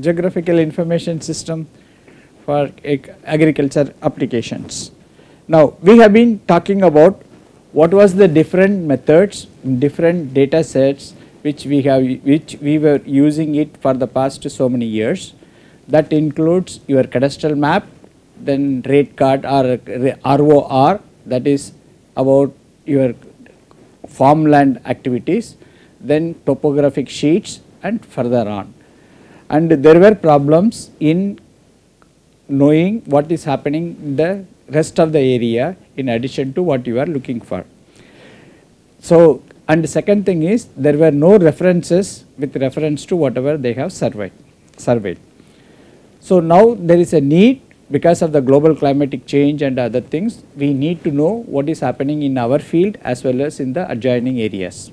geographical information system for agriculture applications. Now we have been talking about what was the different methods, different data sets which we have which we were using it for the past so many years. That includes your cadastral map, then rate card or uh, ROR that is about your farmland activities, then topographic sheets and further on. And there were problems in knowing what is happening in the rest of the area in addition to what you are looking for. So, and the second thing is there were no references with reference to whatever they have surveyed. surveyed. So, now there is a need because of the global climatic change and other things we need to know what is happening in our field as well as in the adjoining areas.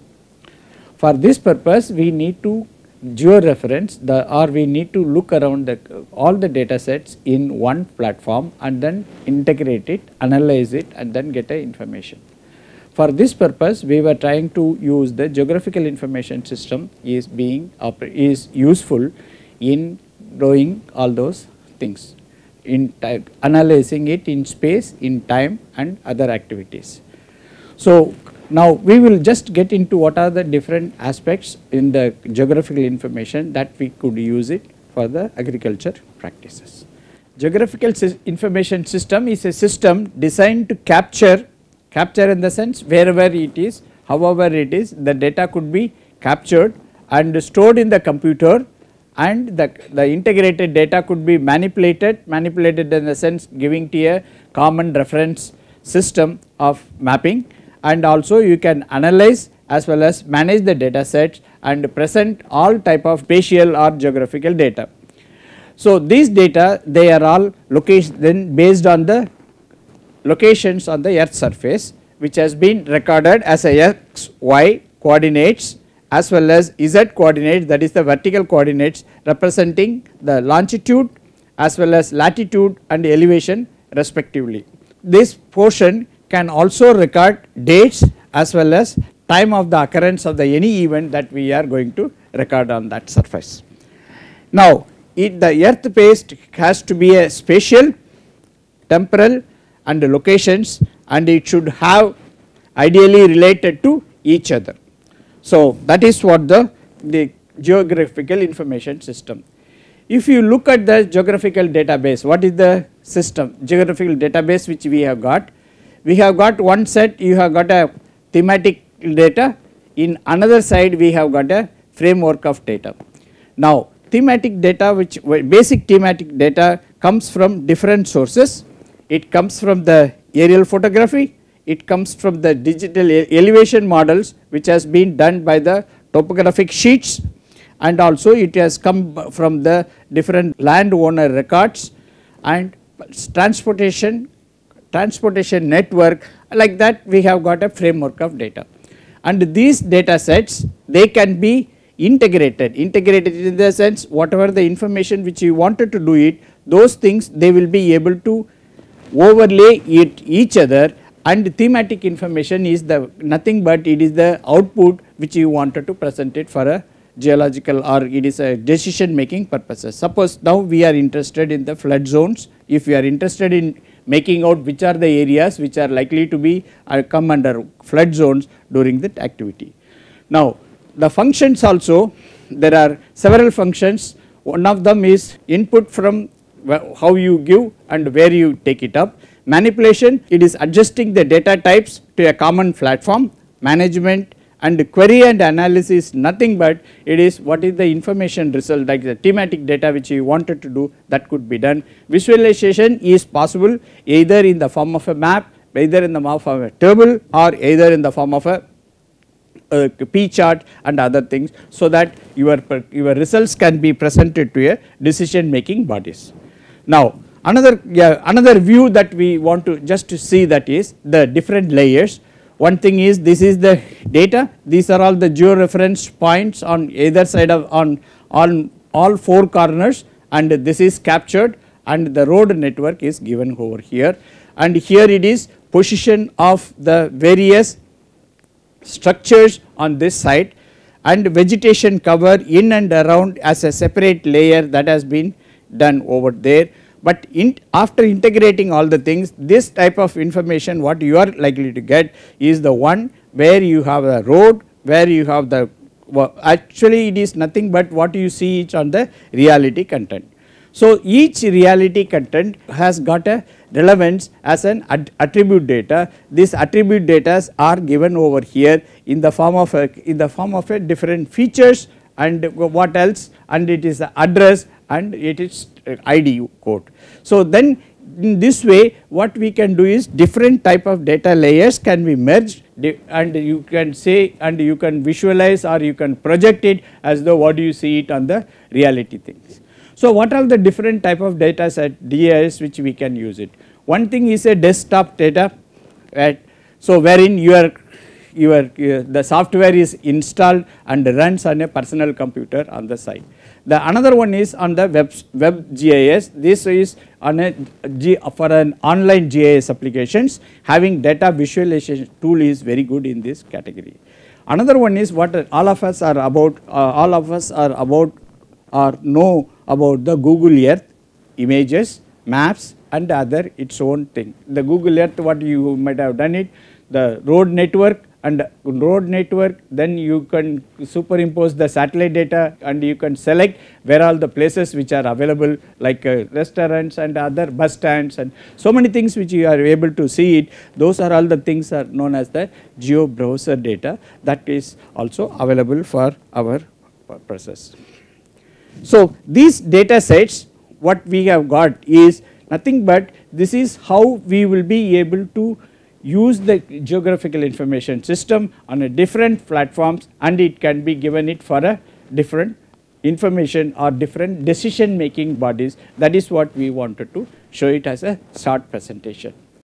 For this purpose we need to georeference the or we need to look around the all the data sets in one platform and then integrate it, analyze it and then get a information. For this purpose we were trying to use the geographical information system is being is useful in doing all those things in analyzing it in space, in time and other activities. So, now we will just get into what are the different aspects in the geographical information that we could use it for the agriculture practices. Geographical information system is a system designed to capture, capture in the sense wherever it is, however it is the data could be captured and stored in the computer and the, the integrated data could be manipulated, manipulated in the sense giving to a common reference system of mapping and also you can analyze as well as manage the data sets and present all type of spatial or geographical data. So these data they are all location then based on the locations on the earth surface which has been recorded as a x, y coordinates as well as z coordinates that is the vertical coordinates representing the longitude as well as latitude and elevation respectively. This portion can also record dates as well as time of the occurrence of the any event that we are going to record on that surface. Now it the earth based has to be a spatial, temporal and locations and it should have ideally related to each other. So that is what the, the geographical information system. If you look at the geographical database, what is the system geographical database which we have got we have got one set you have got a thematic data. In another side we have got a framework of data. Now thematic data which basic thematic data comes from different sources. It comes from the aerial photography. It comes from the digital elevation models which has been done by the topographic sheets. And also it has come from the different landowner records. And transportation transportation network like that we have got a framework of data. And these data sets they can be integrated. Integrated in the sense whatever the information which you wanted to do it those things they will be able to overlay it each other and thematic information is the nothing but it is the output which you wanted to present it for a geological or it is a decision making purposes. Suppose now we are interested in the flood zones. If we are interested in making out which are the areas which are likely to be uh, come under flood zones during that activity. Now the functions also there are several functions. One of them is input from how you give and where you take it up. Manipulation it is adjusting the data types to a common platform. Management and query and analysis nothing but it is what is the information result like the thematic data which you wanted to do that could be done. Visualization is possible either in the form of a map either in the form of a table or either in the form of a chart and other things so that your, your results can be presented to a decision making bodies. Now another yeah, another view that we want to just to see that is the different layers one thing is this is the data these are all the georeference points on either side of on on all four corners and this is captured and the road network is given over here and here it is position of the various structures on this side and vegetation cover in and around as a separate layer that has been done over there. But in, after integrating all the things this type of information what you are likely to get is the one where you have a road where you have the well, actually it is nothing but what you see it on the reality content. So, each reality content has got a relevance as an attribute data. These attribute data are given over here in the form of a in the form of a different features and what else and it is the address and it is uh, IDU code. So, then in this way what we can do is different type of data layers can be merged and you can say and you can visualize or you can project it as though what do you see it on the reality things. So, what are the different type of data set DAS which we can use it? One thing is a desktop data right. So, wherein your your uh, the software is installed and runs on a personal computer on the side. The another one is on the web, web GIS. This is on a G, for an online GIS applications having data visualization tool is very good in this category. Another one is what all of us are about uh, all of us are about or know about the Google Earth images, maps and other its own thing. The Google Earth what you might have done it, the road network and road network then you can superimpose the satellite data and you can select where all the places which are available like uh, restaurants and other bus stands and so many things which you are able to see it those are all the things are known as the geo browser data that is also available for our purposes. So, these data sets what we have got is nothing but this is how we will be able to use the geographical information system on a different platforms and it can be given it for a different information or different decision making bodies that is what we wanted to show it as a short presentation.